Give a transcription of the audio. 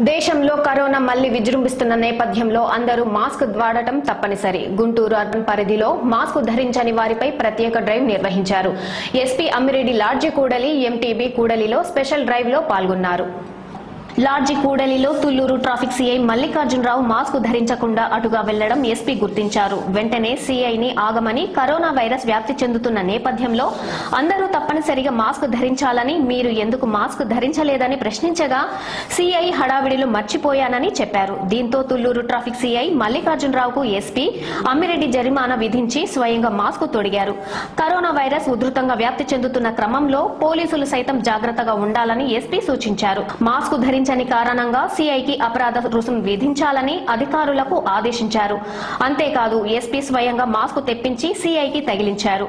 దేశంలో కరోనా మళ్ళీ విజృంభిస్తున్న నేపథ్యంలో అందరూ మాస్క్ వాడటం తప్పనిసరి. గుంటూరు అర్బన్ పరిధిలో మాస్క్ ధరించని వారిపై ప్రత్యేక డ్రైవ్ నిర్వహించారు. ఎస్పీ అమ్మిరెడ్డి లాడ్జి కూడలి ఎంటీబీ కూడలిలో స్పెషల్ డ్రైవ్లో పాల్గొన్నారు. లాడ్జి కూడలిలో Tulluru traffic CI Mallikarjunarao mask ధరించకుండా అటుగా వెళ్ళడం ఎస్పీ గుర్తించారు. వెంటనే సీఐని ఆగమని కరోనా వైరస్ వ్యాప్తి చెందుతున్న నేపథ్యంలో అందరూ తప్పనిసరిగా మాస్క్ ధరించాలని మీరు ఎందుకు మాస్క్ ధరించలేదని ప్రశ్నించగా సీఐ హడావిడిలో మర్చిపోయానని చెప్పారు. దీంతో తుళ్ళూరు ట్రాఫిక్ సీఐ మల్లికార్జునరావుకు ఎస్పీ అమ్మిరెడ్డి జరిమానా విధించి స్వయంగా మాస్క్ తొడిగారు. కరోనా వైరస్ ఉధృతంగా వ్యాప్తి చెందుతున్న క్రమంలో పోలీసులు సైతం జాగ్రత్తగా ఉండాలని ఎస్పీ సూచించారు. మాస్క్ చెల్లించని కారణంగా సీఐకి అపరాధ రుసుం విధించాలని అధికారులకు ఆదేశించారు. అంతేకాదు ఎస్పీ స్వయంగా మాస్క్ తెప్పించి సీఐకి తగిలించారు.